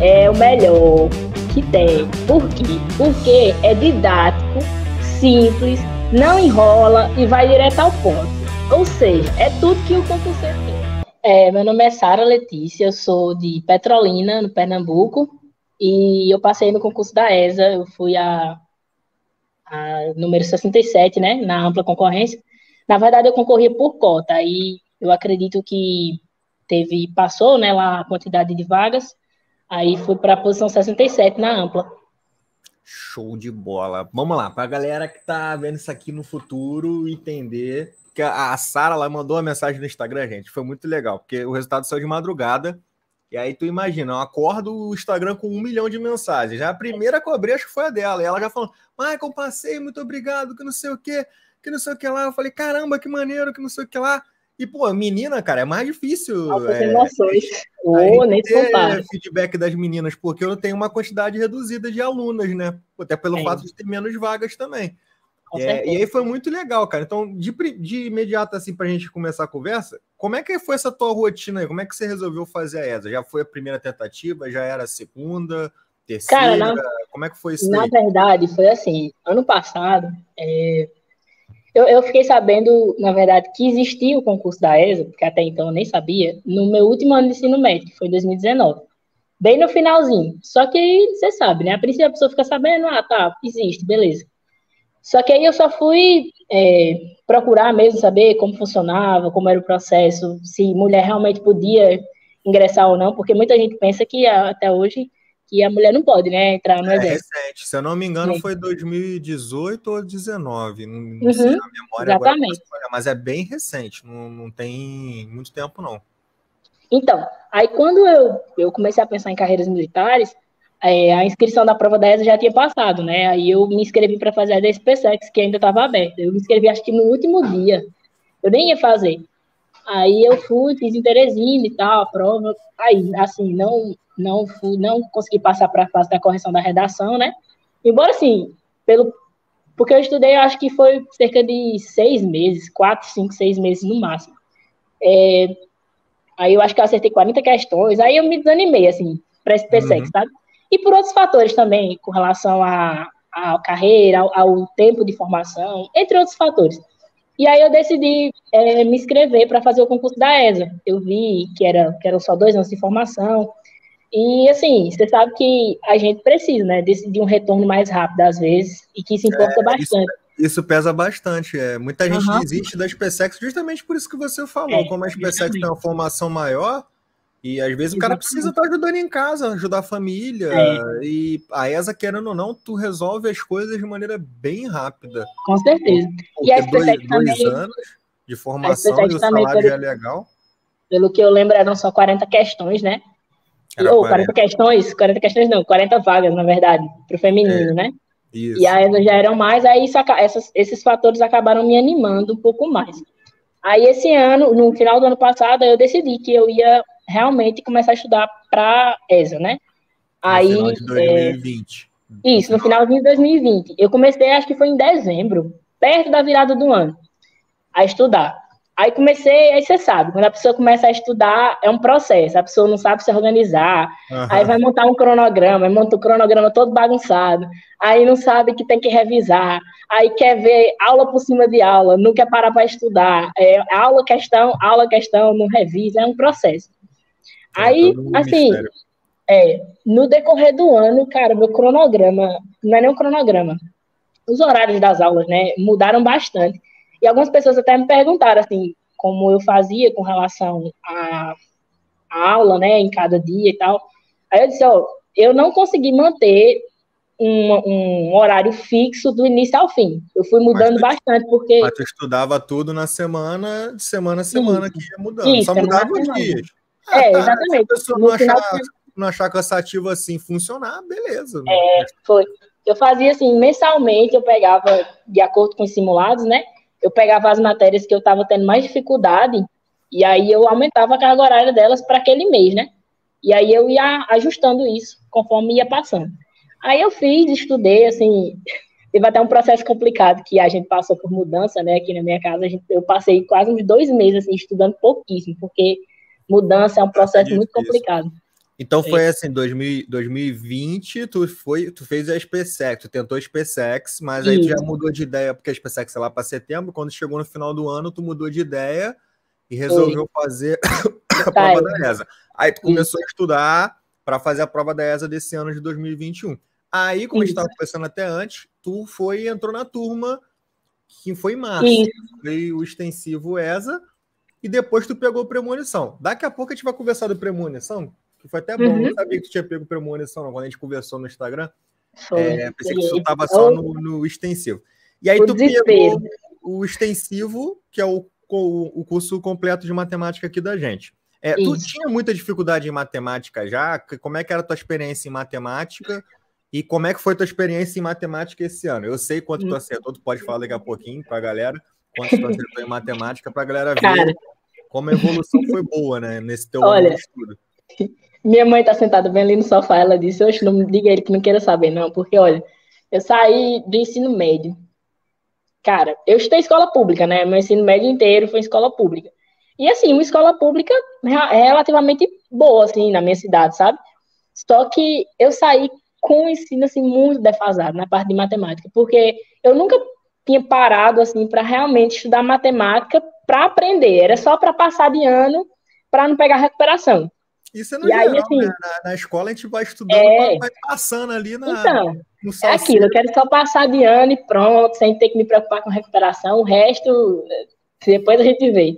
é o melhor que tem. Por quê? Porque é didático, simples, não enrola e vai direto ao ponto. Ou seja, é tudo que o concurseiro quer. É, meu nome é Sara Letícia, eu sou de Petrolina, no Pernambuco, e eu passei no concurso da ESA, eu fui a, a número 67, né, na ampla concorrência. Na verdade, eu concorria por cota, aí eu acredito que teve, passou, né, lá a quantidade de vagas, aí fui para a posição 67 na ampla. Show de bola. Vamos lá, para a galera que está vendo isso aqui no futuro entender que a, Sara lá mandou uma mensagem no Instagram, gente. Foi muito legal, porque o resultado saiu de madrugada. E aí tu imagina, eu acordo o Instagram com um milhão de mensagens. Já a primeira que foi a dela. E ela já falou: Michael, passei, muito obrigado, que não sei o que, que não sei o que lá. Eu falei, caramba, que maneiro, que não sei o que lá. E, pô, menina, cara, é mais difícil. Nossa, é, emoções. Oh, nem ter feedback das meninas, porque eu tenho uma quantidade reduzida de alunas, né? Até pelo é. fato de ter menos vagas também. É, e aí foi muito legal, cara. Então, de, de imediato, assim, pra gente começar a conversa, como é que foi essa tua rotina aí? Como é que você resolveu fazer a ESA? Já foi a primeira tentativa? Já era a segunda? Terceira? Cara, na, como é que foi isso? Na aí? verdade, foi assim, ano passado, é, eu, eu, fiquei sabendo, na verdade, que existia o concurso da ESA, porque até então eu nem sabia, no meu último ano de ensino médio, que foi em 2019. Bem no finalzinho. Só que você sabe, né? A princípio a pessoa fica sabendo, ah, tá, existe, beleza. Só que aí eu só fui é, procurar mesmo saber como funcionava, como era o processo, se mulher realmente podia ingressar ou não, porque muita gente pensa que até hoje que a mulher não pode, né, entrar no é exército. recente, se eu não me engano, foi 2018 ou 2019, não, não uhum, sei a memória exatamente. agora, mas é bem recente, não, não tem muito tempo não. Então, aí quando eu, eu comecei a pensar em carreiras militares, é, a inscrição da prova da ESA já tinha passado, né? Aí eu me inscrevi para fazer a da SpaceX, que ainda estava aberta. Eu me inscrevi, acho que no último dia. Eu nem ia fazer. Aí eu fui, fiz em Teresina e tal, a prova. Aí, assim, não, não, fui, não consegui passar para a fase da correção da redação, né? Embora, assim, pelo, porque eu estudei, acho que foi cerca de seis meses, quatro, cinco, seis meses no máximo. É, aí eu acho que eu acertei 40 questões, aí eu me desanimei, assim, para SpaceX, uhum. sabe? e por outros fatores também, com relação à, à carreira, ao, ao, tempo de formação, entre outros fatores. E aí eu decidi é, me inscrever para fazer o concurso da ESA. Eu vi que, era, que eram só dois anos de formação. E, assim, você sabe que a gente precisa, né, de, de um retorno mais rápido, às vezes, e que isso importa é, bastante. Isso, isso, pesa bastante. É. Muita gente uhum. desiste da SpaceX justamente por isso que você falou. É, Como a SpaceX tem uma formação maior, e às vezes Exatamente. o cara precisa estar ajudando em casa, ajudar a família. É. E a ESA, querendo ou não, tu resolve as coisas de maneira bem rápida. Com certeza. Porque e a dois, dois também, anos de formação e o salário já é legal. Pelo que eu lembro, eram só 40 questões, né? Ou 40. 40 questões, 40 questões não, 40 vagas, na verdade, para o feminino, é. né? Isso. E a ESA já eram mais, aí isso, essas, esses fatores acabaram me animando um pouco mais. Aí esse ano, no final do ano passado, eu decidi que eu ia realmente começar a estudar para ESA, né? Aí, no final de 2020. É, isso, no finalzinho de 2020. Eu comecei, acho que foi em dezembro, perto da virada do ano, a estudar. Aí comecei, aí você sabe, quando a pessoa começa a estudar, é um processo, a pessoa não sabe se organizar, uhum. aí vai montar um cronograma, monta o um cronograma todo bagunçado, aí não sabe que tem que revisar, aí quer ver aula por cima de aula, não quer parar para estudar, é, aula, questão, aula, questão, não revisa, é um processo. Aí, assim, é, no decorrer do ano, cara, meu cronograma, não é nem um cronograma, os horários das aulas, né, mudaram bastante. E algumas pessoas até me perguntaram, assim, como eu fazia com relação à, à aula, né, em cada dia e tal. Aí eu disse, ó, eu não consegui manter um, um, horário fixo do início ao fim. Eu fui mudando tu, bastante, porque. Mas tu estudava tudo na semana, de semana a semana, Isso. que ia mudando. Isso, Só mudava os dias. É, exatamente. Se a pessoa não achar, não achar cansativo assim funcionar, beleza. É, foi. Eu fazia assim, mensalmente, eu pegava, de acordo com os simulados, né? Eu pegava as matérias que eu estava tendo mais dificuldade, e aí eu aumentava a carga horária delas para aquele mês, né? E aí eu ia ajustando isso conforme ia passando. Aí eu fiz, estudei, assim, teve até um processo complicado que a gente passou por mudança, né? Aqui na minha casa, gente, eu passei quase uns dois meses assim, estudando pouquíssimo, porque Mudança é um processo muito complicado. Então foi assim, 2000, 2020, tu foi, tu fez a SpaceX, tu tentou a SpaceX, mas aí tu já mudou de ideia, porque a SpaceX é lá para setembro, quando chegou no final do ano, tu mudou de ideia e resolveu foi. fazer a prova da ESA. Aí tu começou Isso. a estudar para fazer a prova da ESA desse ano de 2021. Aí, como Isso. a gente estava conversando até antes, tu foi entrou na turma que foi em março. Isso. Foi o extensivo ESA, e depois tu pegou premonição. Daqui a pouco a gente vai conversar do premonição, que foi até bom. Uhum. Não sabia que tu tinha pego premonição, não, quando a gente conversou no Instagram. É, pensei que tu estava só no, no, extensivo. E aí o tu desespero. pegou o extensivo, que é o, o, o, curso completo de matemática aqui da gente. É, tu tinha muita dificuldade em matemática já? Como é que era a tua experiência em matemática? E como é que foi a tua experiência em matemática esse ano? Eu sei quanto tu hum. acertou, tu pode falar daqui a pouquinho para a galera, quanto tu acertou em matemática, para a galera ver Cara, como a evolução foi boa, né, nesse teu olha, ano de estudo. Minha mãe tá sentada bem ali no sofá, ela disse, hoje não diga ele que não queira saber, não, porque, olha, eu saí do ensino médio. Cara, eu estudei escola pública, né? Meu ensino médio inteiro foi escola pública. E, assim, uma escola pública relativamente boa, assim, na minha cidade, sabe? Só que eu saí com o ensino assim muito defasado na parte de matemática, porque eu nunca tinha parado assim para realmente estudar matemática para aprender, era só para passar de ano para não pegar recuperação. Isso é no e geral, aí, assim, né? na, na, escola a gente vai estudando, é... vai passando ali na. Então, é aquilo, eu quero só passar de ano e pronto, sem ter que me preocupar com recuperação, o resto depois a gente vê.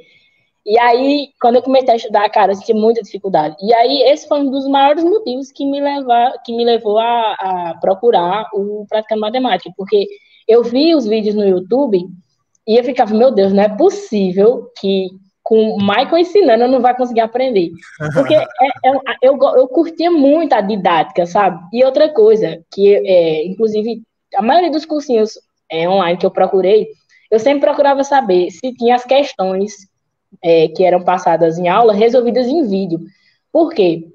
E aí, quando eu comecei a estudar, cara, eu senti muita dificuldade. E aí, esse foi um dos maiores motivos que me, leva, que me levou a, a procurar o Praticando Matemática, porque eu vi os vídeos no YouTube e eu ficava, meu Deus, não é possível que com o Michael ensinando eu não vai conseguir aprender. Porque é, é, eu, eu curtia muito a didática, sabe? E outra coisa, que é, inclusive a maioria dos cursinhos é, online que eu procurei, eu sempre procurava saber se tinha as questões é, que eram passadas em aula resolvidas em vídeo. Por quê?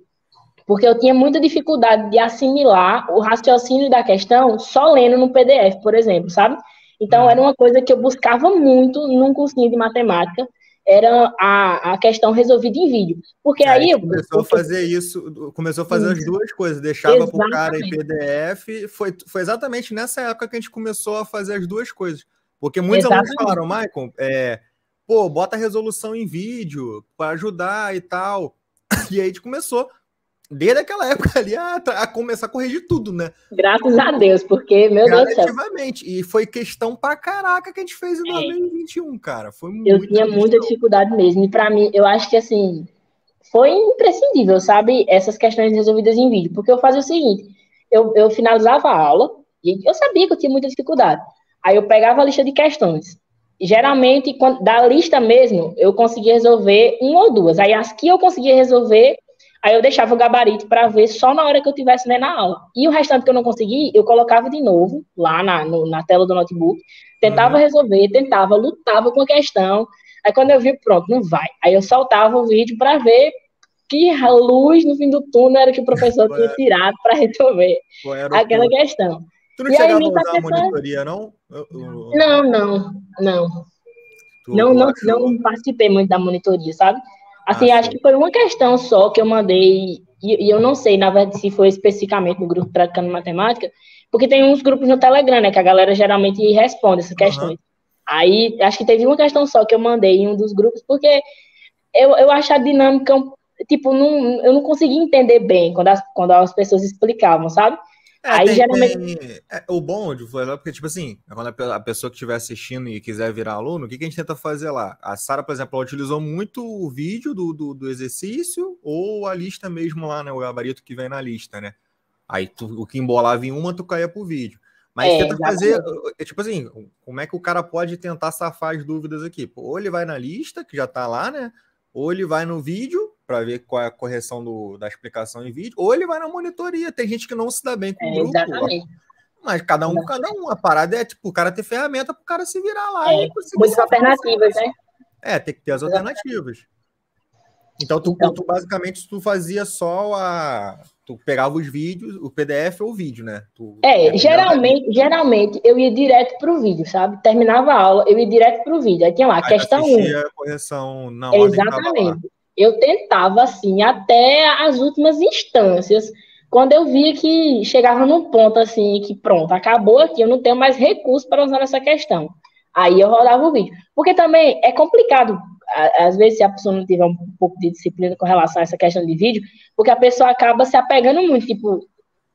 Porque eu tinha muita dificuldade de assimilar o raciocínio da questão só lendo no PDF, por exemplo, sabe? Então, uhum. era uma coisa que eu buscava muito num cursinho de matemática, era a, a questão resolvida em vídeo. Porque aí. aí começou a fazer isso, começou a fazer as duas coisas, deixava para o cara em PDF. Foi, foi exatamente nessa época que a gente começou a fazer as duas coisas. Porque muitos exatamente. alunos falaram, Michael, é, pô, bota a resolução em vídeo para ajudar e tal. E aí a gente começou, desde aquela época ali, a, a, começar a corrigir tudo, né? Graças a Deus, porque, meu Deus do céu. E foi questão pra caraca que a gente fez em 2021, é. cara. Foi Eu tinha questão. muita dificuldade mesmo. E pra mim, eu acho que assim, foi imprescindível, sabe? Essas questões resolvidas em vídeo. Porque eu fazia o seguinte: eu, eu finalizava a aula, e eu sabia que eu tinha muita dificuldade. Aí eu pegava a lista de questões geralmente, quando, da lista mesmo, eu conseguia resolver uma ou duas. Aí as que eu conseguia resolver, aí eu deixava o gabarito para ver só na hora que eu tivesse né, na aula. E o restante que eu não consegui, eu colocava de novo lá na, no, na tela do notebook, tentava uhum. resolver, tentava, lutava com a questão. Aí quando eu vi, pronto, não vai. Aí eu soltava o vídeo para ver que luz no fim do túnel era que o professor tinha tirado para resolver aquela questão. Tu não e chegava a usar a monitoria, não? Não, não, não. não, não, não participei muito da monitoria, sabe? Assim, ah, acho que foi uma questão só que eu mandei, e, e, eu não sei, na verdade, se foi especificamente no grupo Praticando Matemática, porque tem uns grupos no Telegram, né, que a galera geralmente responde essas questões. Uhum. Aí, acho que teve uma questão só que eu mandei em um dos grupos, porque eu, eu acho a dinâmica, tipo, não, eu não conseguia entender bem quando as, quando as pessoas explicavam, sabe? É, Aí tem, geralmente. Tem, é, o bom de foi lá, porque, tipo assim, quando a pessoa que estiver assistindo e quiser virar aluno, o que, que a gente tenta fazer lá? A Sara, por exemplo, ela utilizou muito o vídeo do, do, do, exercício ou a lista mesmo lá, né? O gabarito que vem na lista, né? Aí tu, o que embolava em uma, tu caía pro vídeo. Mas é, tenta exatamente. fazer, é, tipo assim, como é que o cara pode tentar safar as dúvidas aqui? Ou ele vai na lista, que já tá lá, né? Ou ele vai no vídeo, para ver qual é a correção do, da explicação em vídeo, ou ele vai na monitoria. Tem gente que não se dá bem com o é, grupo. Exatamente. Mas cada um cada um. A parada é tipo o cara ter ferramenta para o cara se virar lá. É, muitas alternativas, né? É, tem que ter as alternativas. Então, tu, então, tu basicamente tu fazia só a. Tu pegava os vídeos, o PDF ou o vídeo, né? Tu, é, geralmente, geralmente eu ia direto pro vídeo, sabe? Terminava a aula, eu ia direto pro vídeo. Aí tinha lá, Aí questão 1. a correção não Exatamente. Eu tentava, assim, até as últimas instâncias, quando eu via que chegava num ponto, assim, que pronto, acabou aqui, eu não tenho mais recurso para usar essa questão. Aí eu rodava o vídeo. Porque também é complicado, às vezes, se a pessoa não tiver um pouco de disciplina com relação a essa questão de vídeo, porque a pessoa acaba se apegando muito, tipo,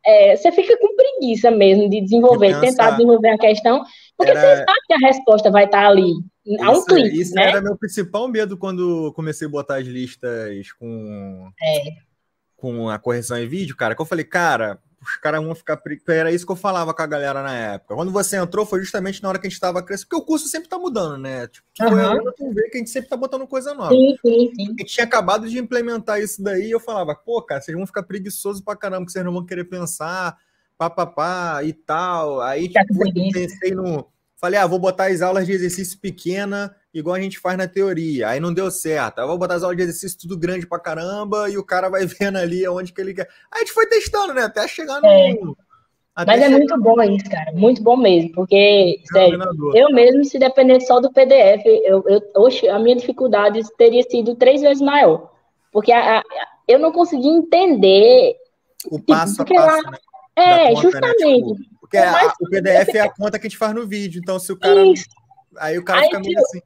é, você fica com preguiça mesmo de desenvolver, de tentar desenvolver a questão, porque era... você sabe que a resposta vai estar ali, a um clique. Isso né? era meu principal medo quando comecei a botar as listas com, é. com a correção em vídeo, cara, que eu falei, cara, os caras vão ficar. Era isso que eu falava com a galera na época. Quando você entrou, foi justamente na hora que a gente estava crescendo, porque o curso sempre tá mudando, né? Tipo, uhum. aluno, tu vê que a gente sempre tá botando coisa nova. Sim, sim, sim. A gente tinha acabado de implementar isso daí e eu falava, pô, cara, vocês vão ficar preguiçosos pra caramba, que vocês não vão querer pensar, papapá e tal. Aí, tipo, eu pensei no. Falei, ah, vou botar as aulas de exercício pequena igual a gente faz na teoria. Aí não deu certo. Aí vou botar as aulas de exercício tudo grande pra caramba e o cara vai vendo ali aonde que ele quer. Aí a gente foi testando, né? Até chegar no. É. Até Mas é muito bom isso, cara. Muito bom mesmo. Porque, sério, eu mesmo, se dependesse só do PDF, eu, eu, oxe, a minha dificuldade teria sido três vezes maior. Porque a, a, eu não consegui entender. O tipo, passo a passo, lá, né? É, conta, justamente. Né? Tipo, porque a, o PDF é a conta que a gente faz no vídeo. Então, se o cara. Isso. Aí o cara aí, fica meio assim.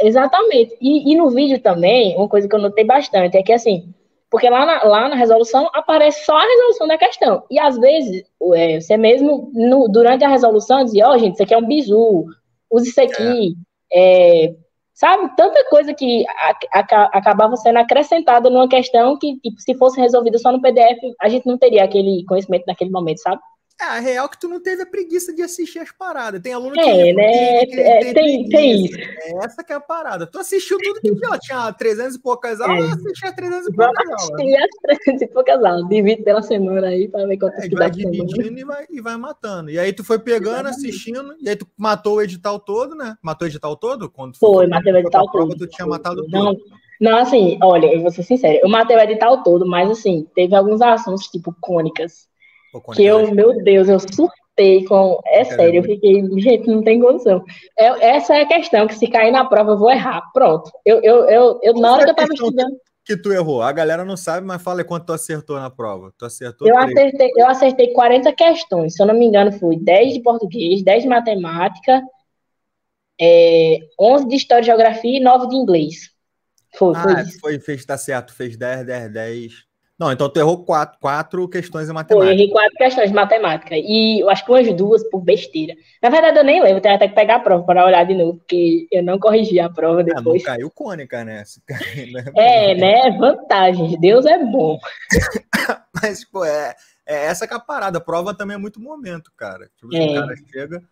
Exatamente. E, e, no vídeo também, uma coisa que eu notei bastante é que, assim, porque lá na, lá na resolução aparece só a resolução da questão. E às vezes, é, você mesmo, no, durante a resolução, dizia: Ó, oh, gente, isso aqui é um bizu, use isso aqui. É. É, sabe? Tanta coisa que a, a, acabava sendo acrescentada numa questão que, tipo, se fosse resolvida só no PDF, a gente não teria aquele conhecimento naquele momento, sabe? É, a real é que tu não teve a preguiça de assistir as paradas. Tem aluno que. É, né? Que, é, tem, tem, isso. É essa que é a parada. Tu assistiu tudo que tinha, tinha 300 e poucas aulas, é. assistia 300 e poucas aulas. Assisti as 300 e poucas aulas. Divide pela semana aí pra ver quantas é, que vai dividindo e vai, e vai matando. E aí tu foi pegando, assistindo, e aí tu matou o edital todo, né? Matou o edital todo? Quando foi, foi matei o edital todo. Prova, tu tinha matado não, tudo. Não, assim, olha, eu vou ser sincero, eu matei o edital todo, mas assim, teve alguns assuntos, tipo cônicas, que eu, meu Deus, eu surtei com. É sério, eu fiquei, gente, não tem condição. É, essa é a questão, que se cair na prova eu vou errar. Pronto. Eu, eu, eu, eu na hora que eu tava estudando. Que tu errou? A galera não sabe, mas fala quanto tu acertou na prova. Tu acertou? Eu acertei, eu acertei 40 questões. Se eu não me engano, foi 10 de português, 10 de matemática, é, 11 de história e geografia e 9 de inglês. Foi, ah, foi, foi fez, tá certo, fez 10, 10, 10. Não, então tu errou quatro, quatro questões em matemática. Eu errei quatro questões de matemática. E eu acho que umas duas por besteira. Na verdade, eu nem lembro, tenho até que pegar a prova para olhar de novo, porque eu não corrigi a prova depois. Ah, não caiu cônica, né? né? É, né? Vantagens. Deus é bom. Mas, pô, é, é essa que é a parada. A prova também é muito momento, cara. Tipo, é. o cara chega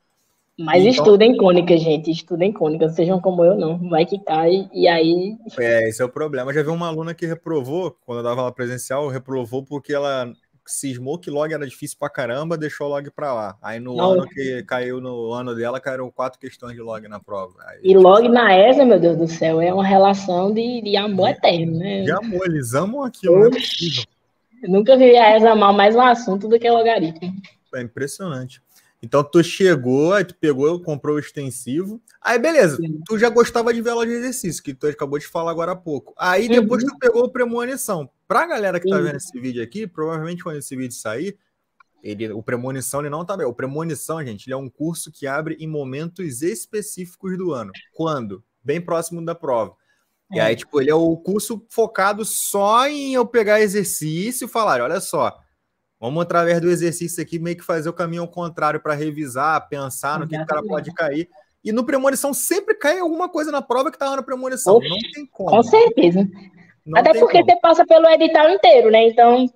mas então, estudem cônica, gente. Estudem cônica. Sejam como eu, não. Vai que cai. E aí. É, esse é o problema. Eu já vi uma aluna que reprovou, quando eu dava aula presencial, reprovou porque ela cismou que log era difícil pra caramba, deixou o log pra lá. Aí no não. ano que caiu no ano dela, caíram quatro questões de log na prova. Aí, e log na ESA, meu Deus do céu, é uma relação de, de amor eterno, né? De amor, eles amam aquilo, Oxi, não é Eu nunca vi a ESA amar mais um assunto do que logaritmo. É impressionante. Então tu chegou, aí tu pegou, comprou o extensivo. Aí beleza, tu já gostava de vela de exercício, que tu acabou de falar agora há pouco. Aí depois uhum. tu pegou o premonição. Pra galera que tá vendo esse vídeo aqui, provavelmente quando esse vídeo sair, ele, o premonição ele não tá bem. O premonição, gente, ele é um curso que abre em momentos específicos do ano. Quando? Bem próximo da prova. É. E aí, tipo, ele é o curso focado só em eu pegar exercício e falar, olha só, Vamos, através do exercício aqui, meio que fazer o caminho ao contrário para revisar, pensar no que o cara pode cair. E no premonição sempre cai alguma coisa na prova que estava na premonição. Oxe, não tem como. Com certeza. Não Até porque como. você passa pelo edital inteiro, né? Então,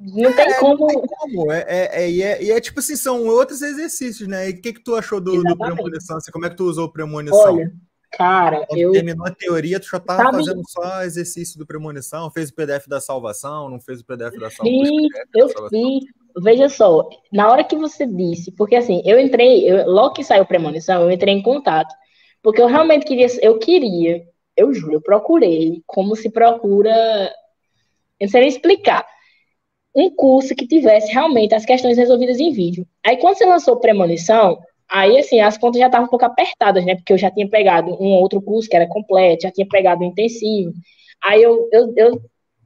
não é, tem como. Não tem como. É, é, é, e, é, é tipo assim, são outros exercícios, né? E o que, que tu achou do, do premonição? Assim, como é que tu usou o premonição? Olha, Cara, Quando eu. Terminou a teoria, tu já estava Sabe... fazendo só exercício do premonição, fez o PDF da salvação, não fez o PDF da salvação? Sim, eu fiz. Veja só, na hora que você disse, porque assim, eu entrei, eu, logo que saiu premonição, eu entrei em contato, porque eu realmente queria, eu queria, eu juro, eu procurei, como se procura, eu não sei nem explicar, um curso que tivesse realmente as questões resolvidas em vídeo. Aí quando você lançou premonição, Aí, assim, as contas já estavam um pouco apertadas, né? Porque eu já tinha pegado um outro curso que era completo, já tinha pegado o intensivo. Aí eu, eu, eu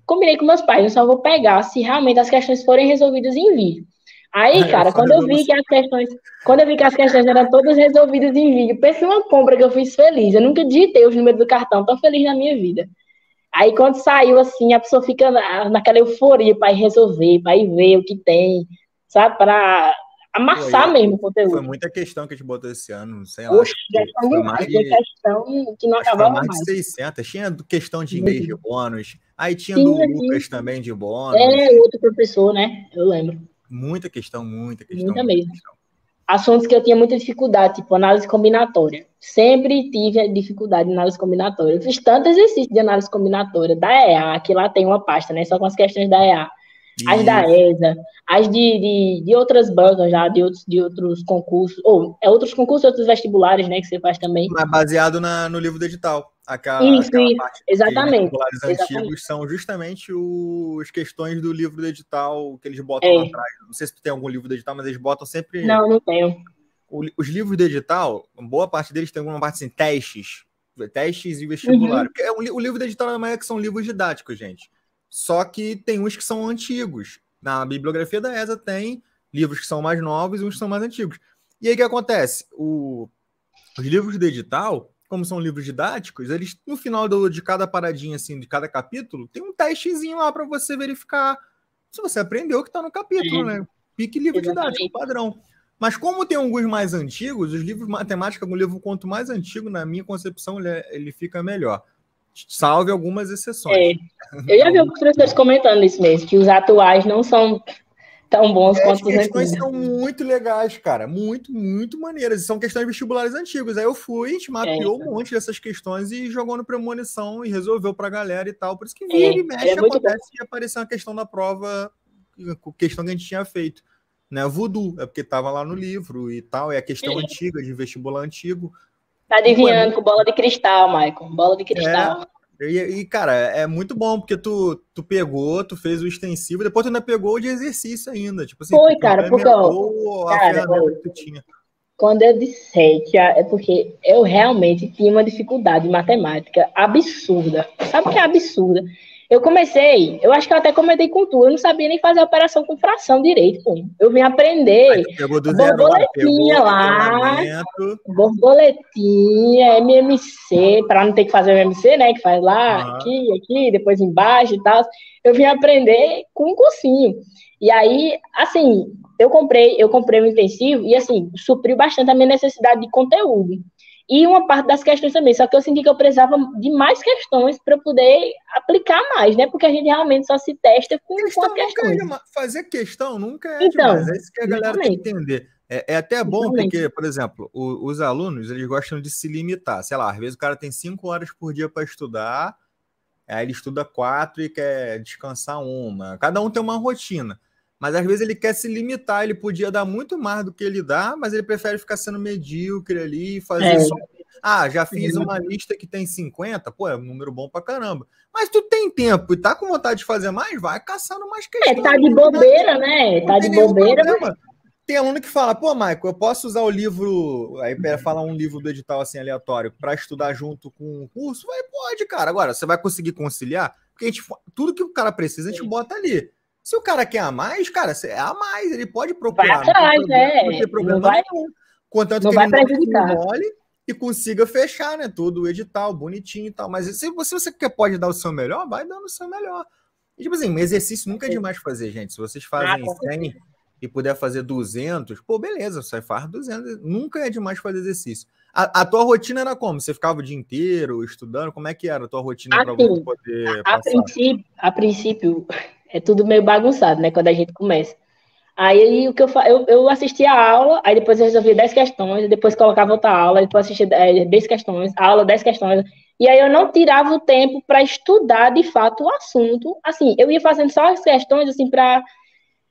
combinei com meus pais, eu só vou pegar se realmente as questões forem resolvidas em vídeo. Aí, cara, quando eu vi que as questões, quando eu vi que as questões eram todas resolvidas em vídeo, pense uma compra que eu fiz feliz. Eu nunca digitei os números do cartão tão feliz na minha vida. Aí quando saiu assim, a pessoa fica naquela euforia para ir resolver, para ir ver o que tem, sabe? Para amassar foi, mesmo o conteúdo. Foi muita questão que a gente botou esse ano, sei lá. Oxe, foi mais de, questão que não acabava mais. mais de 600. Tinha questão de mês de bônus. Aí tinha sim, do sim. Lucas também de bônus. É, outro professor, né? Eu lembro. Muita questão, muita questão. Muita, muita mesmo. Questão. Assuntos que eu tinha muita dificuldade, tipo análise combinatória. Sempre tive dificuldade em análise combinatória. Eu fiz tanto exercício de análise combinatória da EA, que lá tem uma pasta, né? Só com as questões da EA as da ESA, as de, de, de, outras bancas já, de outros, de outros concursos, ou é outros concursos, outros vestibulares, né, que você faz também. Mas baseado na, no livro do edital. Aquela, isso, aquela isso, parte exatamente. Vestibulares exatamente. antigos são justamente os questões do livro do edital que eles botam é. lá atrás. Não sei se tem algum livro do edital, mas eles botam sempre. Não, não tenho. os livros do edital, boa parte deles tem alguma parte assim, testes. Testes e vestibular. Uhum. É o livro do edital, na maioria, que são livros didáticos, gente. Só que tem uns que são antigos. Na bibliografia da ESA tem livros que são mais novos e uns que são mais antigos. E aí o que acontece? O, os livros do edital, como são livros didáticos, eles no final do, de cada paradinha, assim, de cada capítulo, tem um testezinho lá para você verificar se você aprendeu o que está no capítulo, né? Pique livro Exatamente. didático, padrão. Mas como tem alguns mais antigos, os livros matemática, um livro quanto mais antigo, na minha concepção, ele, é, ele fica melhor salve algumas exceções. É. Eu já vi alguns professores comentando isso mesmo, que os atuais não são tão bons é, quanto os antigos. As questões são muito legais, cara, muito, muito maneiras. São questões vestibulares antigos. Aí eu fui, a gente mapeou é, um monte dessas questões e jogou no premonição e resolveu pra galera e tal. Por isso que é, e mexe, é acontece e apareceu uma questão da prova, questão que a gente tinha feito. Né, voodoo, é porque tava lá no livro e tal, é a questão antiga, de vestibular antigo. Tá adivinhando com bola de cristal, Maicon. Bola de cristal. É, e, e, cara, é muito bom, porque tu, tu pegou, tu fez o extensivo, depois tu ainda pegou o de exercício ainda. Tipo assim, Foi, cara, porque ó, a cara, ferramenta que tu tinha. Quando eu disse que é porque eu realmente tinha uma dificuldade em matemática absurda. Sabe o que é absurda? Eu comecei, eu acho que eu até comentei com tu, eu não sabia nem fazer operação com fração direito, pô. Eu vim aprender borboletinha lá, borboletinha, MMC, para não ter que fazer o MMC, né, que faz lá, uhum. aqui, aqui, depois embaixo e tal. Eu vim aprender com um cursinho. E aí, assim, eu comprei, eu comprei um intensivo e assim, supriu bastante a minha necessidade de conteúdo e uma parte das questões também. Só que eu senti que eu precisava de mais questões para poder aplicar mais, né? Porque a gente realmente só se testa com, questão com questões. É fazer questão nunca é então, demais. É isso que a galera tem que entender. É, é até bom exatamente. porque, por exemplo, o, os alunos eles gostam de se limitar. Sei lá, às vezes o cara tem cinco horas por dia para estudar, aí ele estuda quatro e quer descansar uma. Cada um tem uma rotina mas às vezes ele quer se limitar, ele podia dar muito mais do que ele dá, mas ele prefere ficar sendo medíocre ali e fazer é. só. Ah, já fiz uma lista que tem 50, pô, é um número bom pra caramba. Mas tu tem tempo e tá com vontade de fazer mais, vai caçando mais questões. É, tá de bobeira, né? Tá de bobeira. Mas... Tem aluno que fala, pô, Maico, eu posso usar o livro, aí falar um livro do edital assim aleatório para estudar junto com o curso? Vai, pode, cara. Agora, você vai conseguir conciliar? Porque a gente, tudo que o cara precisa, a gente bota ali. Se o cara quer a mais, cara, é a mais, ele pode procurar. Vai atrás, não tem problema, é. não tem problema não vai, nenhum. Contanto não que vai ele prejudicar. não mole e consiga fechar, né? Tudo o edital, bonitinho e tal. Mas se você, se você quer, pode dar o seu melhor, vai dando o seu melhor. E, tipo assim, exercício nunca é demais fazer, gente. Se vocês fazem ah, 100 e puder fazer 200, pô, beleza, você faz 200. Nunca é demais fazer exercício. A, a, tua rotina era como? Você ficava o dia inteiro estudando? Como é que era a tua rotina assim, para você poder a, a Princípio, a princípio, é tudo meio bagunçado, né? Quando a gente começa. Aí o que eu eu, eu assistia a aula, aí depois eu resolvia 10 questões, depois colocava outra aula, depois assistia é, 10 questões, aula 10 questões. E aí eu não tirava o tempo para estudar de fato o assunto. Assim, eu ia fazendo só as questões assim para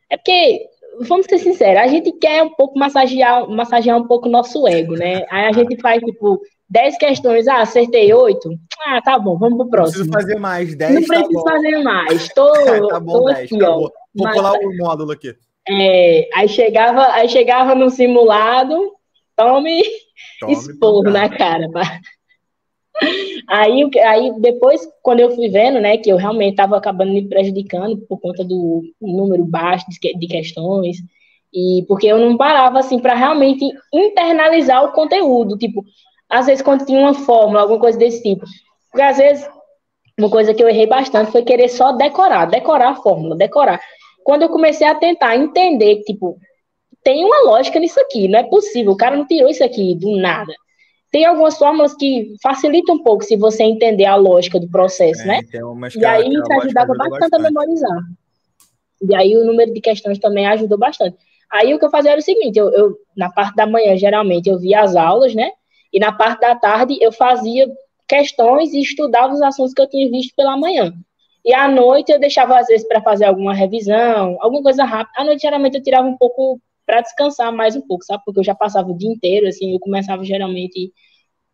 é porque vamos ser sinceros, a gente quer um pouco massagear, massagear um pouco o nosso ego, né? Aí a gente faz tipo 10 questões, ah, acertei 8. Ah, tá bom, vamos pro próximo. Não preciso fazer mais, 10. Não tá preciso fazer mais. Tô, tá bom, tô 10, aqui, ó. Vou Mas, pular o módulo aqui. É, aí chegava, aí chegava no simulado, tome, tome esporro na cara. Aí, aí depois, quando eu fui vendo, né, que eu realmente estava acabando me prejudicando por conta do número baixo de, de questões, e porque eu não parava assim para realmente internalizar o conteúdo, tipo, às vezes quando tinha uma fórmula, alguma coisa desse tipo. Porque às vezes uma coisa que eu errei bastante foi querer só decorar, decorar a fórmula, decorar. Quando eu comecei a tentar entender, tipo, tem uma lógica nisso aqui, não é possível, o cara não tirou isso aqui do nada. Tem algumas fórmulas que facilitam um pouco se você entender a lógica do processo, é, né? e aí isso ajudava bastante, bastante a memorizar. E aí o número de questões também ajudou bastante. Aí o que eu fazia era o seguinte, eu, eu, na parte da manhã, geralmente, eu via as aulas, né? E na parte da tarde eu fazia questões e estudava os assuntos que eu tinha visto pela manhã. E à noite eu deixava, às vezes, para fazer alguma revisão, alguma coisa rápida. À noite, geralmente, eu tirava um pouco para descansar mais um pouco, sabe? Porque eu já passava o dia inteiro, assim, eu começava geralmente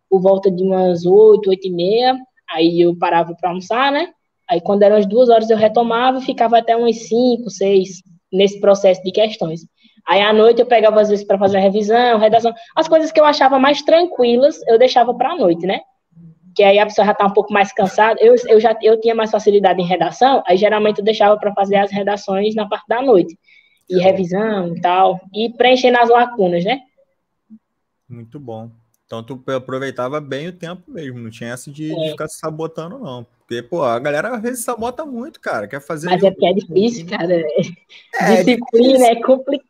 por volta de umas oito, oito e meia, aí eu parava para almoçar, né? Aí quando eram as duas horas eu retomava e ficava até umas cinco, seis nesse processo de questões. Aí à noite eu pegava às vezes para fazer a revisão, redação, as coisas que eu achava mais tranquilas eu deixava para a noite, né? Que aí a pessoa já tá um pouco mais cansada. Eu, eu já eu tinha mais facilidade em redação, aí geralmente eu deixava para fazer as redações na parte da noite e revisão e tal, e preenchendo as lacunas, né? Muito bom. Então tu aproveitava bem o tempo mesmo, não tinha essa de, é. de ficar se sabotando, não. Porque, pô, a galera às vezes sabota muito, cara. Quer fazer. Mas é porque é difícil, cara. É, Disciplina é, é complicado,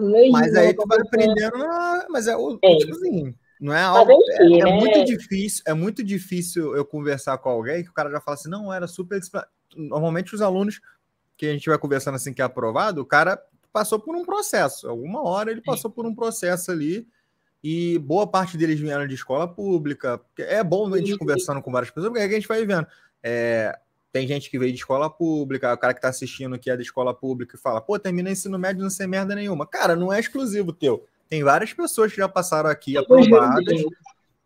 meu Mas aí tu vai aprendendo. Ah, mas é o. É. Tipo assim, não é algo. É, é, né? muito difícil, é muito difícil eu conversar com alguém que o cara já fala assim, não, era super. Normalmente os alunos que a gente vai conversando assim que é aprovado, o cara passou por um processo. Alguma hora ele passou por um processo ali e boa parte deles vieram de escola pública. É bom a gente conversando com várias pessoas, porque é a gente vai vendo. É, tem gente que veio de escola pública, o cara que está assistindo que é da escola pública e fala, pô, termina ensino médio não sei merda nenhuma. Cara, não é exclusivo teu. Tem várias pessoas que já passaram aqui aprovadas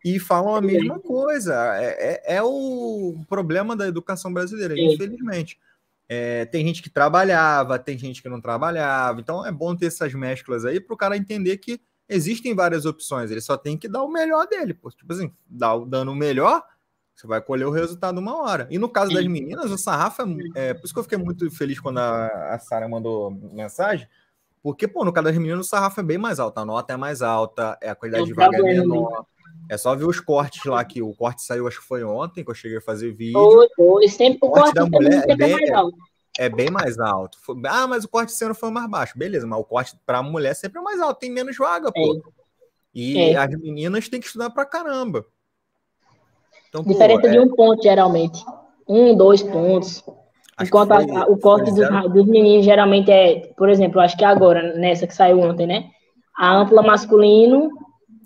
e falam a mesma coisa. É, é, é o problema da educação brasileira, infelizmente. É, tem gente que trabalhava, tem gente que não trabalhava. Então é bom ter essas mesclas aí para o cara entender que existem várias opções. Ele só tem que dar o melhor dele. Pô. Tipo assim, dando o melhor, você vai colher o resultado uma hora. E no caso das meninas, o sarrafo é, é. Por isso que eu fiquei muito feliz quando a, a Sara mandou mensagem. Porque, pô, no caso das meninas, o sarrafo é bem mais alto. A nota é mais alta, é a qualidade de vaga é menor. É só ver os cortes lá, que o corte saiu, acho que foi ontem, que eu cheguei a fazer vídeo. Foi, foi. Sempre o corte, corte da mulher é bem, mais alto. É bem mais alto. Ah, mas o corte cena foi mais baixo. Beleza, mas o corte para mulher sempre é mais alto, tem menos vaga, pô. É. E é. as meninas têm que estudar pra caramba. Então, Diferença é... de um ponto, geralmente. Um, dois pontos. Acho Enquanto foi, a, o corte dos, dos, meninos geralmente é, por exemplo, acho que agora, nessa que saiu ontem, né? A ampla masculino,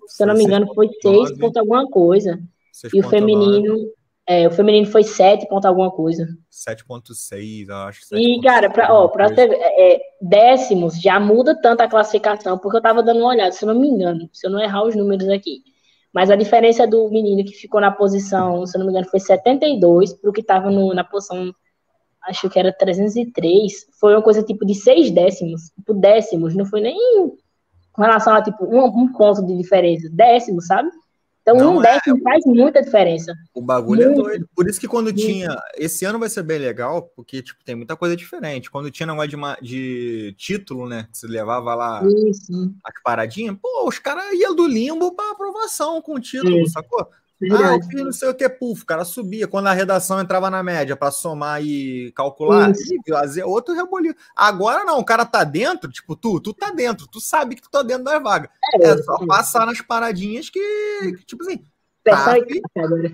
se eu não me engano, foi seis ponto alguma coisa. E o feminino, é, o feminino foi 7 ponto alguma coisa. 7.6, eu acho. E, cara, pra, ó, pra ser é, décimos já muda tanto a classificação, porque eu tava dando uma olhada, se eu não me engano, se eu não errar os números aqui. Mas a diferença do menino que ficou na posição, se eu não me engano, foi 72 pro que tava no, na posição, acho que era 303, foi uma coisa tipo de 6 décimos, tipo décimos, não foi nem com relação a tipo um, um ponto de diferença, décimos, sabe? Então, não um é, décimo faz muita diferença. O bagulho é Muito. é doido. Por isso que quando Muito. tinha. Esse ano vai ser bem legal, porque tipo, tem muita coisa diferente. Quando tinha negócio de, de título, né? Você levava lá isso. a paradinha, pô, os caras iam do limbo para aprovação com o título, isso. sacou? Ah, eu não sei o que, puf, o cara subia. Quando a redação entrava na média para somar e calcular, fazer outro rebolido. Agora não, o cara tá dentro, tipo, tu, tu tá dentro, tu sabe que tu tá dentro da vaga. É, é só passar nas paradinhas que, que tipo assim, tá,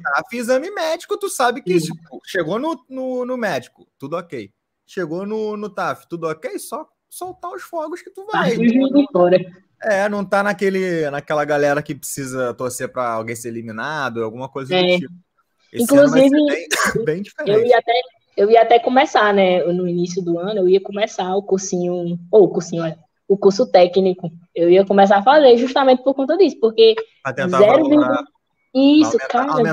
tá, fiz exame médico, tu sabe que tipo, chegou no, no, no, médico, tudo ok. Chegou no, no TAF, tudo ok, só soltar os fogos que tu vai. Ah, é, não tá naquele, naquela galera que precisa torcer para alguém ser eliminado, alguma coisa é. do tipo. Esse Inclusive, bem, bem, diferente. Eu ia, até, eu ia até começar, né? No início do ano, eu ia começar o cursinho, ou o cursinho, é, o curso técnico. Eu ia começar a fazer justamente por conta disso, porque 0, isso, cara,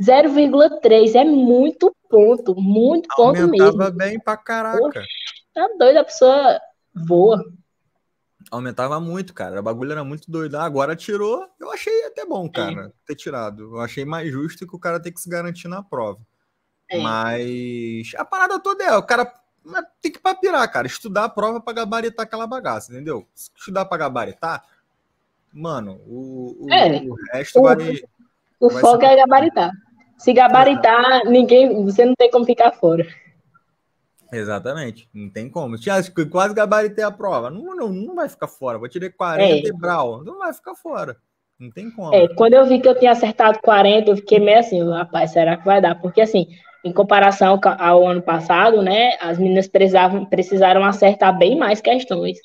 0,3 é muito ponto, muito ponto aumentava mesmo. bem pra caraca. Poxa, tá doido, a pessoa voa. Aumentava muito, cara. O bagulho era muito doido. Agora tirou, eu achei até bom, cara, é. ter tirado. Eu achei mais justo que o cara tem que se garantir na prova. É. Mas a parada toda é, o cara tem que papirar, cara. Estudar a prova pra gabaritar aquela bagaça, entendeu? Estudar pra gabaritar, mano, o, o, é. o resto o, vai. O vai foco é gabaritar. Se gabaritar, ninguém, você não tem como ficar fora. Exatamente, não tem como. Tinha quase gabaritei a prova. Não, não, não vai ficar fora. Vou tirar 40 é. e brau. Não vai ficar fora. Não tem como. É, quando eu vi que eu tinha acertado 40, eu fiquei meio assim, rapaz, será que vai dar? Porque assim, em comparação ao ano passado, né, as meninas precisavam, precisaram acertar bem mais questões.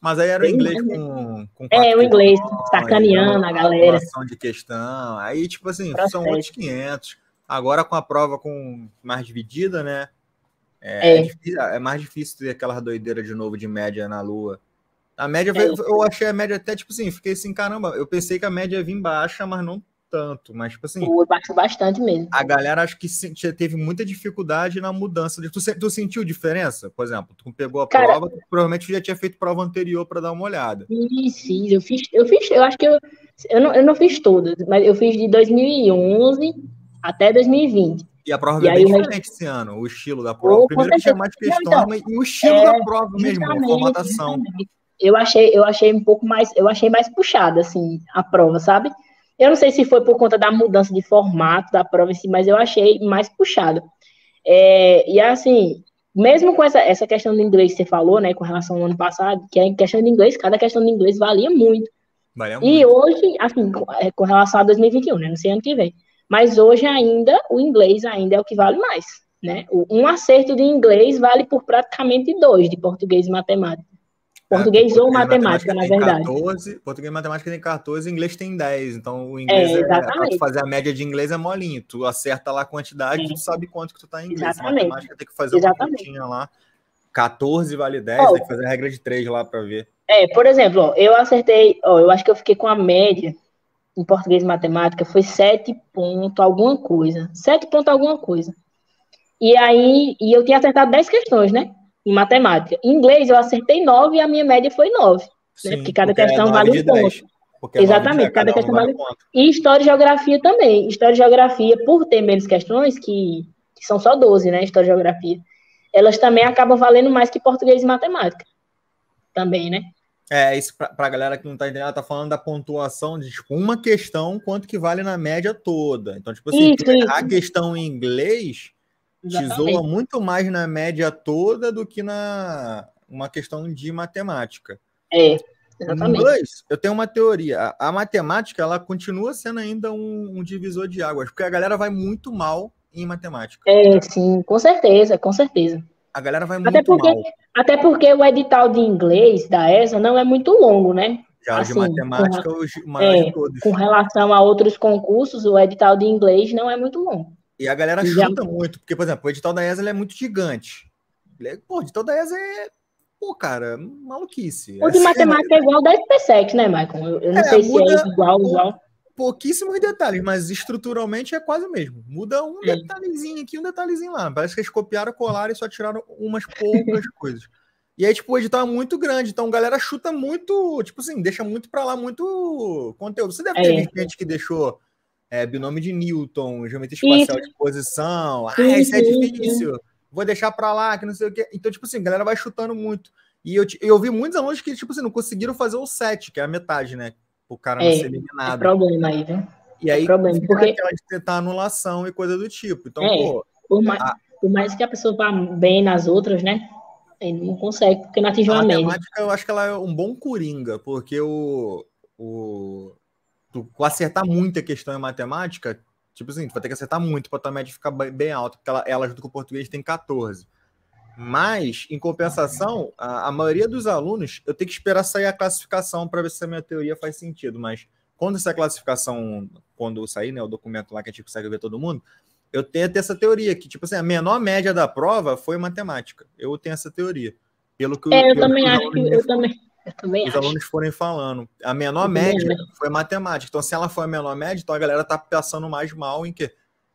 Mas aí era o inglês com, com É, o inglês, sacaneando a galera. de questão. Aí, tipo assim, Processo. são outros 500. Agora com a prova com mais dividida, né? É, é. é, difícil, é mais difícil ter aquela doideira de novo de média na Lua. A média, é. eu achei a média até, tipo assim, fiquei assim, caramba, eu pensei que a média ia vir baixa, mas não tanto. Mas, tipo assim. Foi baixou bastante mesmo. A galera acho que teve muita dificuldade na mudança. Tu, tu sentiu diferença? Por exemplo, tu pegou a Cara, prova, tu provavelmente já tinha feito prova anterior para dar uma olhada. Sim, sim, eu fiz, eu fiz, eu acho que eu, eu, não, eu não fiz todas, mas eu fiz de 2011 até 2020. E a prova e é bem diferente esse ano, o estilo da prova. Primeiro que tinha mais questões, então, e o estilo é, da prova mesmo, a formatação. Eu achei, eu achei um pouco mais, eu achei mais puxada, assim, a prova, sabe? Eu não sei se foi por conta da mudança de formato da prova em si, mas eu achei mais puxada. É, e assim, mesmo com essa, essa questão do inglês que você falou, né, com relação ao ano passado, que a questão de inglês, cada questão de inglês valia muito. Valia e muito. hoje, assim, com relação a 2021, né, não sei ano que vem. Mas hoje ainda, o inglês ainda é o que vale mais, né? Um acerto de inglês vale por praticamente dois de português e matemática. Português é, ou matemática, matemática na verdade. 14, português e matemática tem 14, inglês tem 10. Então, o inglês, é, é fazer a média de inglês é molinho. Tu acerta lá a quantidade, é. tu sabe quanto que tu tá em inglês. Exatamente. Matemática tem que fazer Exatamente. uma lá. 14 vale 10, oh, tem que fazer a regra de 3 lá para ver. É, por exemplo, ó, eu acertei, ó, eu acho que eu fiquei com a média em português e matemática foi 7 ponto alguma coisa. 7 ponto alguma coisa. E aí, e eu tinha acertado 10 questões, né? Em matemática. Em inglês eu acertei 9 e a minha média foi 9. Sim, né? Porque cada porque questão é vale um ponto. Exatamente, cada, cada questão vale um ponto. E história e geografia também. História e geografia, por ter menos questões, que, que são só 12, né? História e geografia, elas também acabam valendo mais que português e matemática. Também, né? É, isso pra, pra galera que não tá entendendo, ela tá falando da pontuação de tipo, uma questão, quanto que vale na média toda. Então, tipo assim, isso, isso. a questão em inglês Exatamente. te zoa muito mais na média toda do que na uma questão de matemática. É, exatamente. Mas eu tenho uma teoria. A, a matemática, ela continua sendo ainda um, um divisor de águas, porque a galera vai muito mal em matemática. É, sim, com certeza, com certeza. A galera vai até muito porque, mal. Até porque o edital de inglês da ESA não é muito longo, né? Já assim, de matemática, com, os maiores é, de todos. Com relação a outros concursos, o edital de inglês não é muito longo. E a galera Já... chuta muito, porque, por exemplo, o edital da ESA é muito gigante. É, pô, o edital da ESA é, pô, cara, maluquice. O de é matemática é, é igual da SPSEC, né, Michael? Eu, eu não é, sei se é igual, igual pouquíssimos detalhes, mas estruturalmente é quase o mesmo. Muda um detalhezinho aqui, um detalhezinho lá. Parece que eles copiaram, colaram e só tiraram umas poucas coisas. E aí, tipo, o edital é muito grande, então a galera chuta muito, tipo assim, deixa muito pra lá, muito conteúdo. Você deve ter é. gente que deixou é, binômio de Newton, geometria espacial de posição. Ah, isso é difícil. Vou deixar pra lá, que não sei o quê. Então, tipo assim, a galera vai chutando muito. E eu, eu vi muitos alunos que, tipo assim, não conseguiram fazer o 7, que é a metade, né? O cara é, não ser eliminado. É problema aí, viu? E é aí, problema, porque... aquela de tentar anulação e coisa do tipo. Então, é, pô. Por mais, a... por mais que a pessoa vá bem nas outras, né? Ele não consegue, porque não atingiu a, média. eu acho que ela é um bom coringa, porque o. o tu acertar muita questão em matemática, tipo assim, tu vai ter que acertar muito para tua média ficar bem alta, porque ela, ela junto com o português tem 14. Mas, em compensação, a, a, maioria dos alunos, eu tenho que esperar sair a classificação para ver se a minha teoria faz sentido. Mas quando essa classificação, quando sair, né, o documento lá que a gente consegue ver todo mundo, eu tenho até essa teoria, que, tipo assim, a menor média da prova foi matemática. Eu tenho essa teoria. Pelo que, é, eu, também acho que eu também. Eu também os acho. alunos forem falando. A menor média foi matemática. Então, se ela for a menor média, então a galera tá passando mais mal em quê?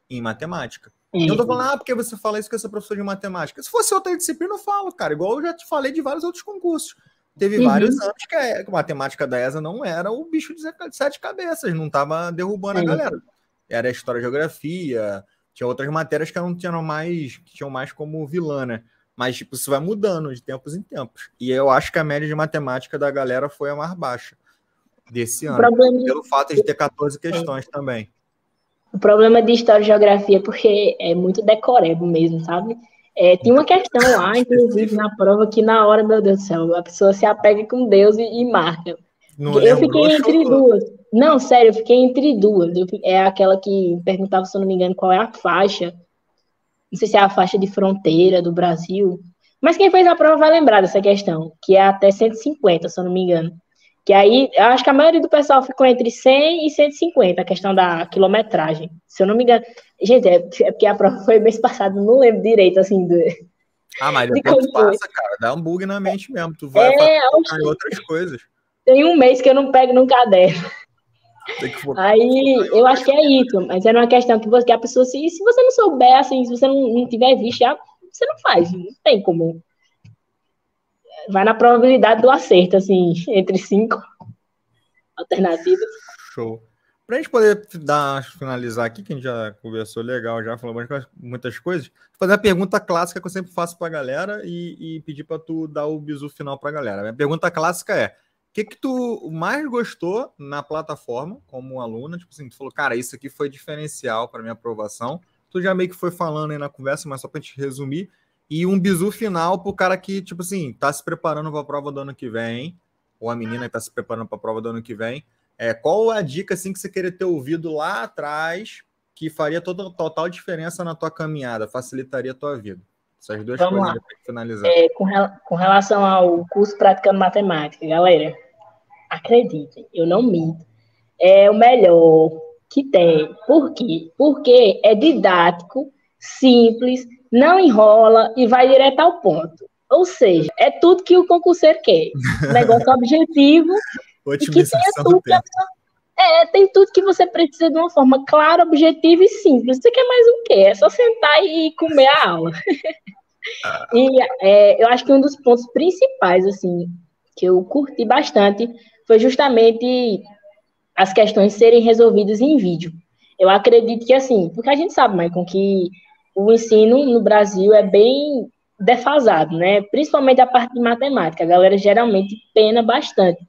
Em matemática. Não tô falando, ah, porque você fala isso que eu sou professor de matemática. Se fosse outra disciplina, eu falo, cara. Igual eu já te falei de vários outros concursos. Teve uhum. vários anos que a matemática da ESA não era o bicho de sete cabeças, não estava derrubando a galera. Era história e geografia, tinha outras matérias que não tinham mais, que tinham mais como vilã, né? Mas, tipo, isso vai mudando de tempos em tempos. E eu acho que a média de matemática da galera foi a mais baixa desse ano. Problema... Pelo fato de ter 14 questões é. também. O problema de história e geografia é porque é muito decorebo mesmo, sabe? É, tem uma questão lá, inclusive, na prova, que na hora, meu Deus do céu, a pessoa se apega com Deus e, e marca. Não eu fiquei entre duas. Não, sério, eu fiquei entre duas. é aquela que perguntava, se eu não me engano, qual é a faixa. Não sei se é a faixa de fronteira do Brasil. Mas quem fez a prova vai lembrar dessa questão, que é até 150, se eu não me engano. Que aí, eu acho que a maioria do pessoal ficou entre 100 e 150, a questão da quilometragem. Se eu não me engano. Gente, é, é porque a prova foi mês passado, não lembro direito, assim. Do, ah, mas depois de passa, foi. cara, dá um bug na mente mesmo. Tu vai é, em outras coisas. Tem um mês que eu não pego no caderno. Aí, eu acho que é isso, mas era uma questão que, você, que a pessoa, se, se você não souber, assim, se você não, não tiver visto, já, você não faz, não tem como vai na probabilidade do acerto, assim, entre cinco alternativas. Show. Para a gente poder dar, finalizar aqui, que a gente já conversou legal, já falou muitas coisas, fazer a pergunta clássica que eu sempre faço para a galera e, e pedir para tu dar o bisu final para a galera. Minha pergunta clássica é: o que, que tu mais gostou na plataforma como aluna? Tipo assim, tu falou, cara, isso aqui foi diferencial para minha aprovação. Tu já meio que foi falando aí na conversa, mas só para a gente resumir e um bizu final pro cara que, tipo assim, tá se preparando para a prova do ano que vem, ou a menina que tá se preparando para a prova do ano que vem. É, qual a dica assim que você queria ter ouvido lá atrás que faria toda total diferença na tua caminhada, facilitaria a tua vida? Essas duas Vamos coisas para finalizar. É, com, com relação ao curso praticando matemática, galera, acreditem, eu não minto. É o melhor que tem. Por quê? Porque é didático, simples, não enrola e vai direto ao ponto. Ou seja, é tudo que o concurseiro quer. negócio objetivo e que tenha tudo que a pessoa... É, tem tudo que você precisa de uma forma clara, objetiva e simples. Você quer mais o quê? É só sentar e comer a aula. Ah. e é, eu acho que um dos pontos principais, assim, que eu curti bastante foi justamente as questões serem resolvidas em vídeo. Eu acredito que, assim, porque a gente sabe, Maicon, que o ensino no Brasil é bem defasado, né? Principalmente a parte de matemática. A galera geralmente pena bastante.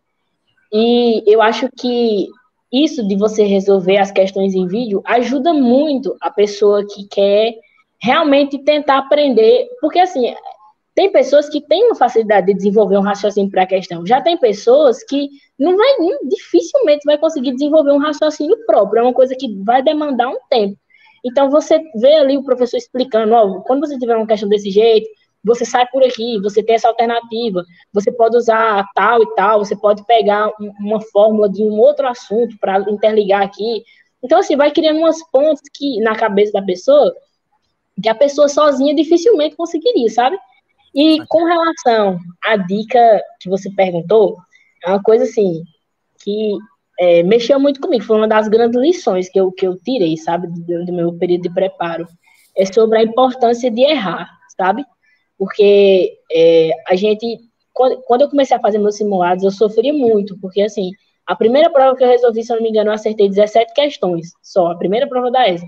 E eu acho que isso de você resolver as questões em vídeo ajuda muito a pessoa que quer realmente tentar aprender, porque assim, tem pessoas que têm uma facilidade de desenvolver um raciocínio para a questão. Já tem pessoas que não vai dificilmente vai conseguir desenvolver um raciocínio próprio, é uma coisa que vai demandar um tempo. Então, você vê ali o professor explicando, ó, quando você tiver uma questão desse jeito, você sai por aqui, você tem essa alternativa, você pode usar tal e tal, você pode pegar uma fórmula de um outro assunto para interligar aqui. Então, assim, vai criando umas pontes que na cabeça da pessoa, que a pessoa sozinha dificilmente conseguiria, sabe? E com relação à dica que você perguntou, é uma coisa assim, que é, mexeu muito comigo. Foi uma das grandes lições que eu, que eu tirei, sabe, do, do, meu período de preparo. É sobre a importância de errar, sabe? Porque é, a gente, quando, quando eu comecei a fazer meus simulados, eu sofri muito, porque assim, a primeira prova que eu resolvi, se eu não me engano, eu acertei 17 questões, só, a primeira prova da ESA.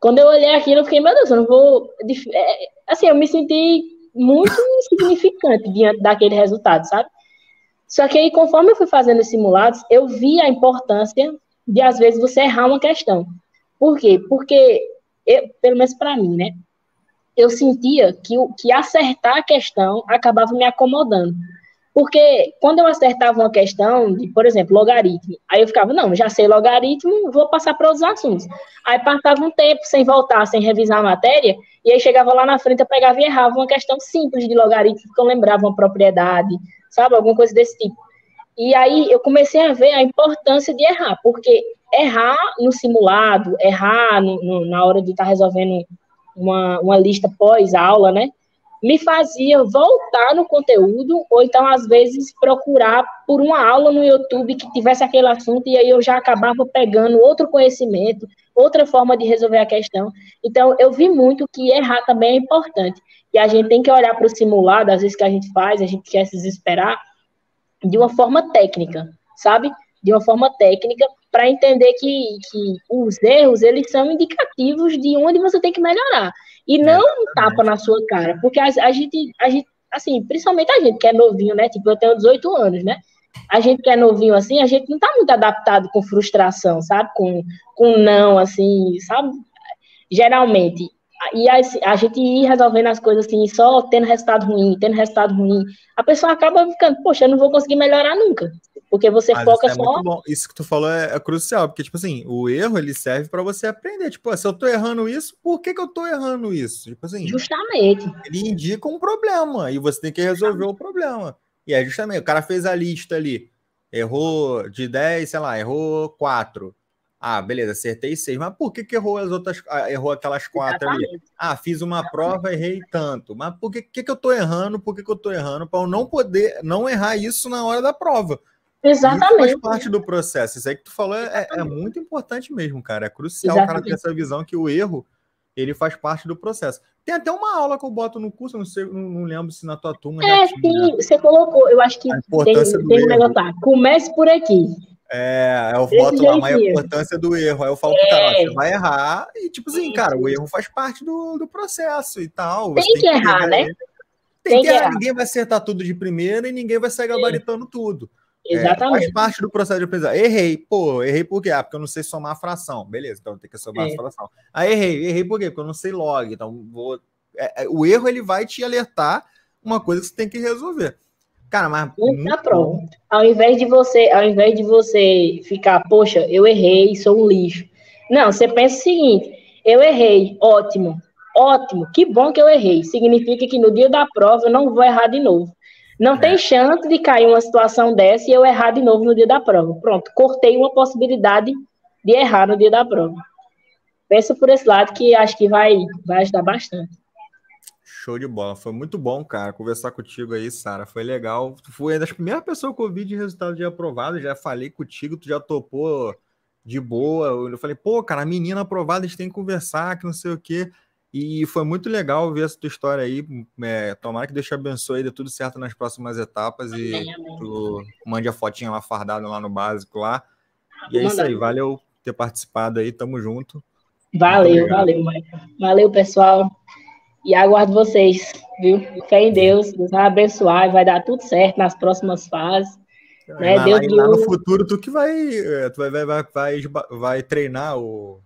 Quando eu olhei aquilo, eu fiquei, meu Deus, eu não vou. É, assim, eu me senti muito insignificante diante daquele resultado, sabe? Só que aí, conforme eu fui fazendo os simulados, eu vi a importância de, às vezes, você errar uma questão. Por quê? Porque, eu, pelo menos para mim, né? Eu sentia que, que acertar a questão acabava me acomodando. Porque quando eu acertava uma questão de, por exemplo, logaritmo, aí eu ficava, não, já sei logaritmo, vou passar para outros assuntos. Aí passava um tempo sem voltar, sem revisar a matéria, e aí chegava lá na frente, eu pegava e errava uma questão simples de logaritmo, porque eu lembrava uma propriedade, sabe? Alguma coisa desse tipo. E aí eu comecei a ver a importância de errar, porque errar no simulado, errar no, no, na hora de estar tá resolvendo uma, uma lista pós-aula, né? Me fazia voltar no conteúdo, ou então, às vezes, procurar por uma aula no YouTube que tivesse aquele assunto, e aí eu já acabava pegando outro conhecimento, outra forma de resolver a questão. Então, eu vi muito que errar também é importante. E a gente tem que olhar para o simulado, às vezes que a gente faz, a gente quer se desesperar, de uma forma técnica, sabe? De uma forma técnica para entender que, que os erros eles são indicativos de onde você tem que melhorar e não um tapa na sua cara, porque a, a, gente a gente assim, principalmente a gente que é novinho, né? Tipo, eu tenho 18 anos, né? A gente que é novinho assim, a gente não tá muito adaptado com frustração, sabe? Com com não assim, sabe? Geralmente e a, a, gente ir resolvendo as coisas assim, só tendo resultado ruim, tendo resultado ruim, a pessoa acaba ficando, poxa, eu não vou conseguir melhorar nunca. Porque você Mas foca isso é só. Isso que tu falou é, é, crucial, porque, tipo assim, o erro ele serve para você aprender. Tipo, se eu tô errando isso, por que, que eu tô errando isso? Tipo assim. Justamente. Ele indica um problema e você tem que resolver o problema. E é justamente, o cara fez a lista ali, errou de 10, sei lá, errou 4. Ah, beleza, acertei seis. Mas por que, que errou as outras, ah, errou aquelas quatro Exatamente. ali? Ah, fiz uma prova, errei tanto. Mas por que, que, que eu tô errando? Por que, que eu tô errando? Para eu não poder, não errar isso na hora da prova. Exatamente. Isso faz parte do processo. Isso aí que tu falou é, é muito importante mesmo, cara. É crucial Exatamente. o cara ter essa visão que o erro ele faz parte do processo. Tem até uma aula que eu boto no curso, não sei, não, não lembro se na tua turma. É, sim, você colocou, eu acho que tem, tem um negócio lá. Comece por aqui. É, eu boto lá a importância do erro. Aí eu falo é. pro cara, você vai errar, e tipo assim, cara, o erro faz parte do, do processo e tal. Tem, que, errar, né? Tem, tem que errar. Ninguém vai acertar tudo de primeira e ninguém vai sair gabaritando tudo. Exatamente. É, faz parte do processo de aprendizagem. Errei. Pô, errei por quê? Ah, porque eu não sei somar fração. Beleza, então tem que somar é. a fração. Aí errei. Errei por quê? Porque eu não sei log. Então vou... É, é, o erro ele vai te alertar uma coisa que você tem que resolver. Cara, mas. Tá pronto. Ao invés de você, ao invés de você ficar, poxa, eu errei, sou um lixo. Não, você pensa o seguinte: eu errei, ótimo, ótimo, que bom que eu errei. Significa que no dia da prova eu não vou errar de novo. Não é. tem chance de cair uma situação dessa e eu errar de novo no dia da prova. Pronto, cortei uma possibilidade de errar no dia da prova. Pensa por esse lado que acho que vai, vai ajudar bastante. Show de bola. Foi muito bom, cara, conversar contigo aí, Sara. Foi legal. Tu foi das primeiras pessoas que eu vi de resultado de aprovado. Já falei contigo, tu já topou de boa. Eu falei, pô, cara, a menina aprovada, a gente tem que conversar, que não sei o quê. E foi muito legal ver essa tua história aí. É, tomara que Deus te abençoe, dê tudo certo nas próximas etapas. E amém, tu mande a fotinha lá fardada lá no básico lá. E é isso aí, valeu ter participado aí, tamo junto. Valeu, valeu, Michael. Valeu, pessoal. E aguardo vocês, viu? Fé em Deus, Deus vai abençoar e vai dar tudo certo nas próximas fases. Né? Lá, Deus lá, lá no futuro, tu que vai, é, tu vai, vai, vai, vai treinar o.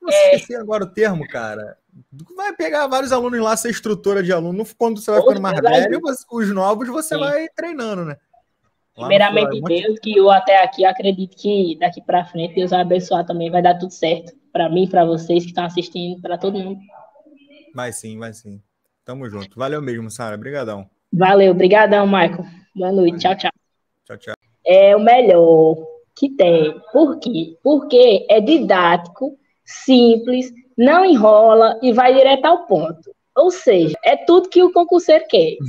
Não é. esqueci agora o termo, cara. Vai pegar vários alunos lá, ser instrutora de aluno. Quando você vai ficando mais velho, os novos você Sim. vai treinando, né? Lá Primeiramente, Deus, que eu até aqui acredito que daqui para frente Deus vai abençoar também, vai dar tudo certo. Para mim, para vocês que estão assistindo, para todo mundo. Vai sim, vai sim. Tamo junto. Valeu mesmo, Sara. Obrigadão. Valeu, obrigadão, Michael. Boa noite. Tchau, tchau. Tchau, tchau. É o melhor que tem. Por quê? Porque é didático, simples, não enrola e vai direto ao ponto. Ou seja, é tudo que o concurseiro quer.